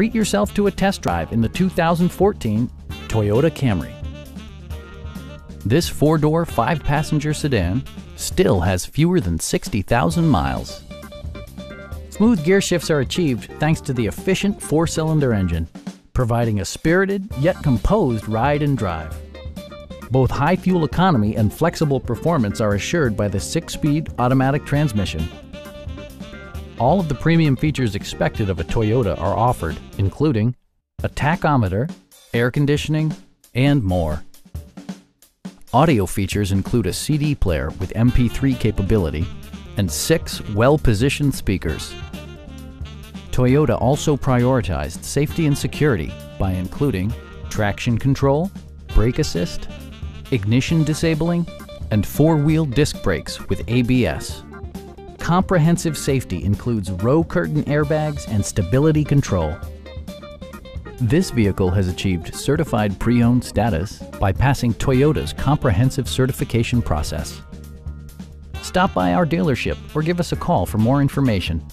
treat yourself to a test drive in the 2014 Toyota Camry. This four-door, five-passenger sedan still has fewer than 60,000 miles. Smooth gear shifts are achieved thanks to the efficient four-cylinder engine, providing a spirited yet composed ride and drive. Both high fuel economy and flexible performance are assured by the six-speed automatic transmission. All of the premium features expected of a Toyota are offered, including a tachometer, air conditioning, and more. Audio features include a CD player with MP3 capability and six well-positioned speakers. Toyota also prioritized safety and security by including traction control, brake assist, ignition disabling, and four-wheel disc brakes with ABS. Comprehensive safety includes row curtain airbags and stability control. This vehicle has achieved certified pre-owned status by passing Toyota's comprehensive certification process. Stop by our dealership or give us a call for more information.